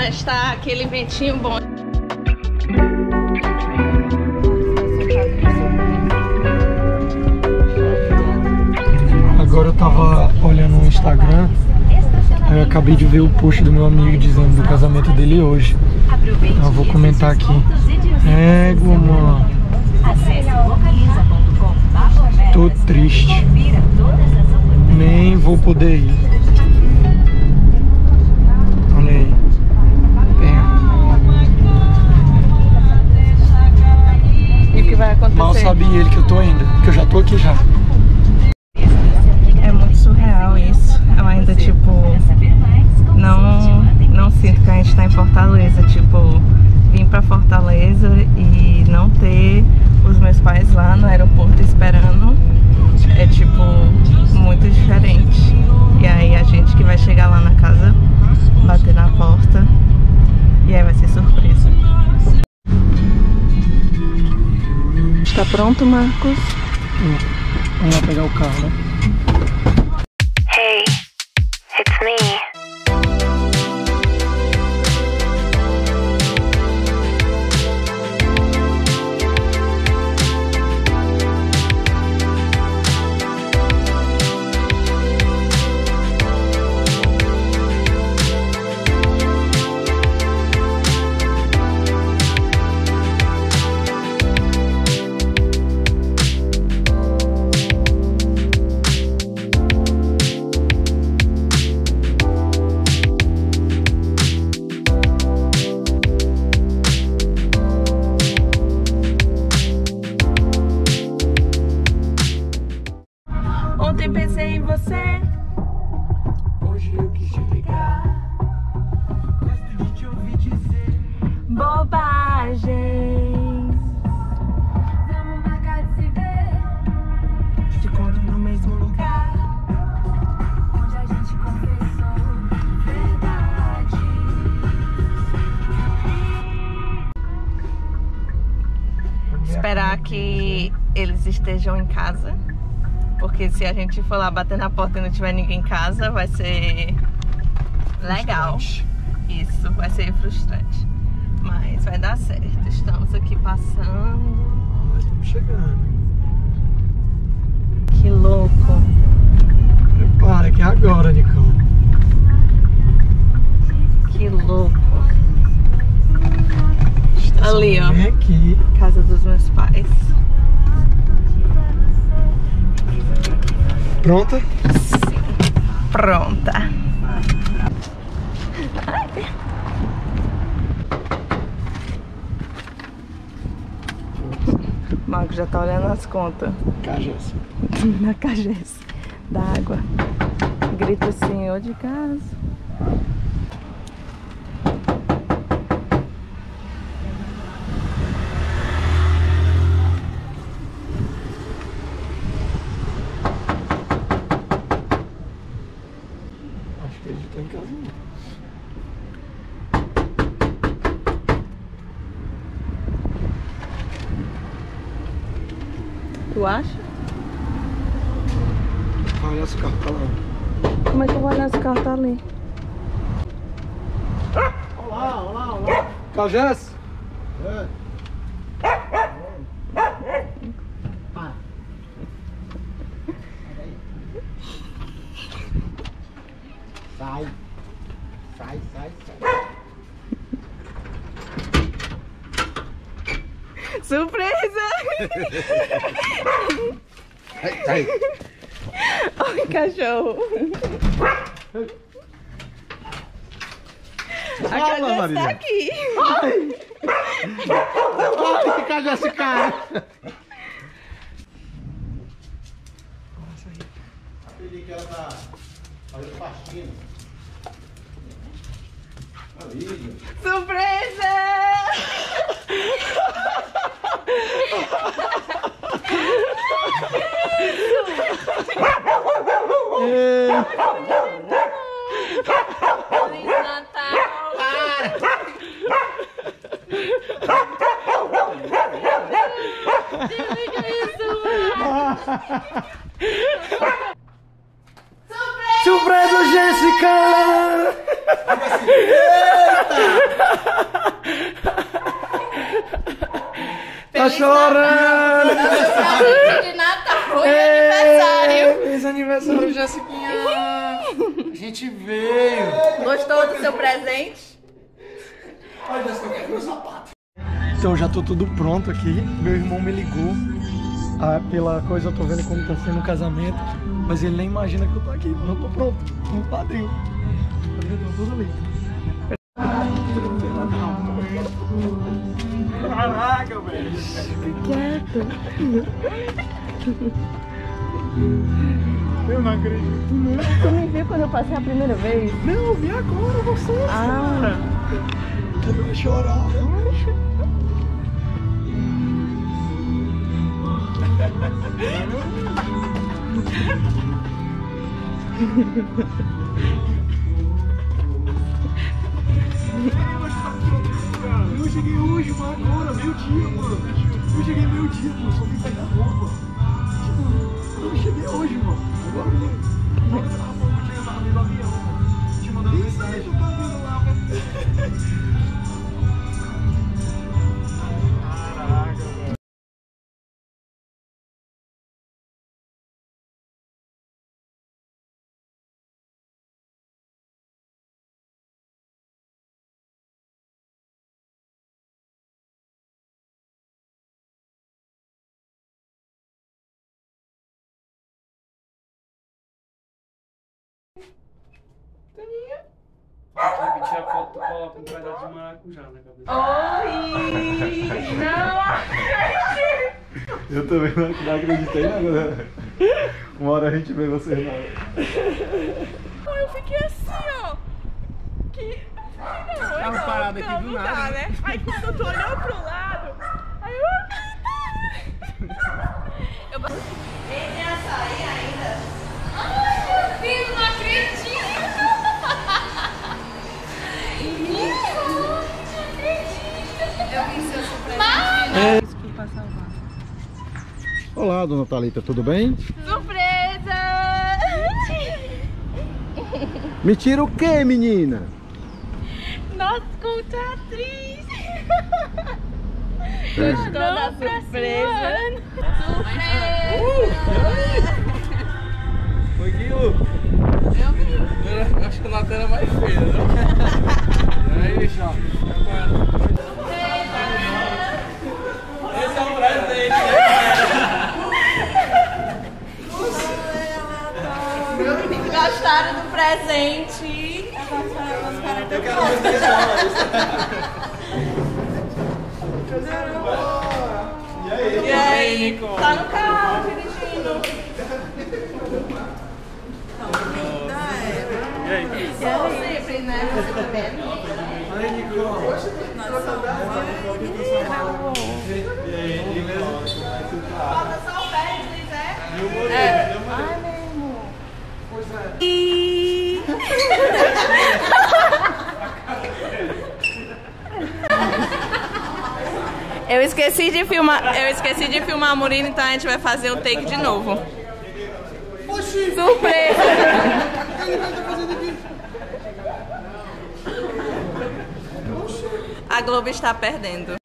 mas tá aquele ventinho bom. Agora eu tava olhando no Instagram, aí eu acabei de ver o post do meu amigo dizendo do casamento dele hoje. Então eu vou comentar aqui. Égua, mano. Tô triste. Nem vou poder ir. Que eu tô indo, que eu já tô aqui já. É muito surreal isso. Eu ainda, tipo, não, não sinto que a gente tá em Fortaleza. Tipo, vim pra Fortaleza e não ter os meus pais lá no aeroporto esperando pronto, Marcos? Vamos lá pegar o carro, né? Em casa. Porque se a gente for lá bater na porta e não tiver ninguém em casa, vai ser legal. Isso, vai ser frustrante. Mas vai dar certo. Estamos aqui passando. Estamos chegando. Que louco. Prepara que é agora, Nicão. Que louco. Ali, ó. Aqui. Casa dos meus pais. Pronta? Pronta. Marco já tá olhando as contas Cajas. na cagés da água. Grita senhor de casa. Acho que ele já tá em casa. não. Tu acha? Olha esse carro tá lá. Como é que eu vou olhar esse carro tá ali? Olá, olá, olá. Cajés? Sai. Sai, sai, sai. Surpresa! Sai, sai. Oi, cachorro! A Fala, Maria. tá aqui! Olha que caja esse cara. Acredito que ela tá fazendo faxina. Surpresa! Feliz Natal! Desliga isso, mano! Tá chorando! de Natal e aniversário. Feliz aniversário, Jessiquinha! A gente veio! Gostou do seu presente? Então já tô tudo pronto aqui. Meu irmão me ligou. Ah, pela coisa eu tô vendo como tá sendo o casamento. Mas ele nem imagina que eu tô aqui. Mas eu tô pronto. No padrinho. Padrinho tá tudo ali. Velho. Eu não acredito. Tu me viu quando eu passei a primeira vez? Não, eu vi agora você. Ah. Eu vou chorar. Eu cheguei hoje, mano, agora, meio dia, mano. Eu cheguei meio dia, mano, só vim pegar roupa. Tipo, eu cheguei hoje, mano. Agora eu tava falando que eu tava avião, tu coloca um pedaço de maracujá na cabeça. Oi! Não Eu também não, não acreditei, né, galera? Uma hora a gente vê vocês na Eu fiquei assim, ó. Que. Não, Tava não, parado aqui não, do não nada. Dá, né? Aí quando tu olhou pro lado, Olá, dona Thalita, tudo bem? Surpresa! Me tira o quê, menina? Nossa, conta atriz! Gostou da surpresa? Surpresa! Foi que o. Eu vi. Eu acho que na tela é mais feia, né? Aí, bichão. Esse é um presente, né? Gostaram do presente? Eu quero ver três horas. E aí? Tá no carro, dirigindo. E aí? Como sempre, né? Você também. Falta só o pé, se quiser. É. Ai, meu irmão. E... Eu esqueci de filmar, eu esqueci de filmar a Murina, então a gente vai fazer o take de novo. Surpresa! A Globo está perdendo.